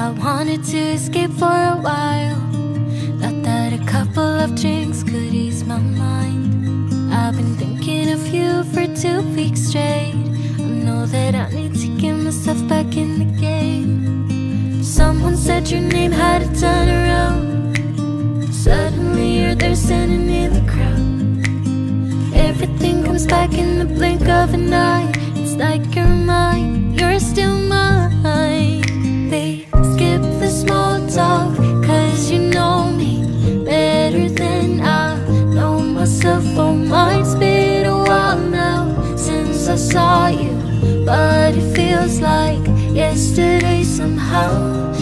I wanted to escape for a while. Thought that a couple of drinks could ease my mind. I've been thinking of you for two weeks straight. I know that I need to get myself back in the game. Someone said your name had a turn around. Suddenly you're there standing in the crowd. Everything comes back in the blink of an eye. It's like you're saw you, but it feels like yesterday somehow.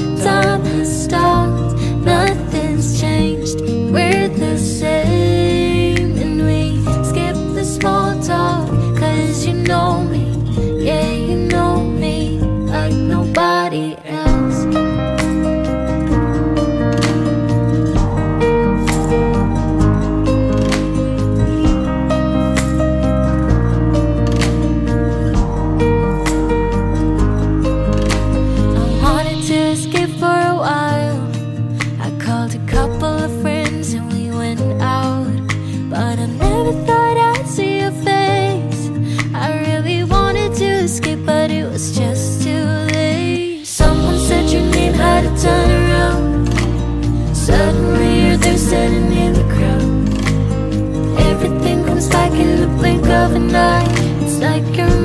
Was just too late. Someone said your name had to turn around. Suddenly you're there standing in the crowd. Everything comes back in the blink of an eye. It's like you're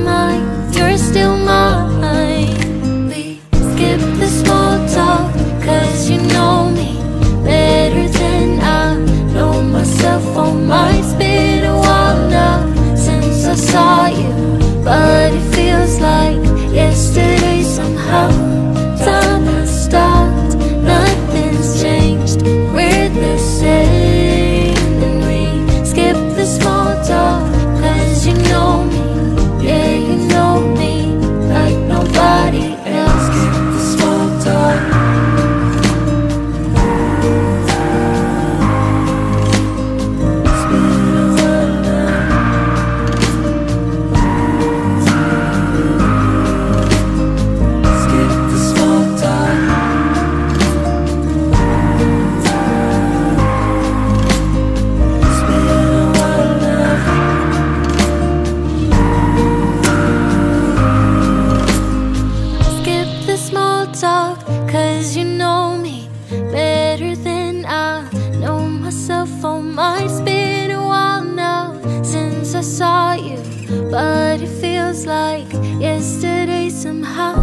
but it feels like yesterday somehow.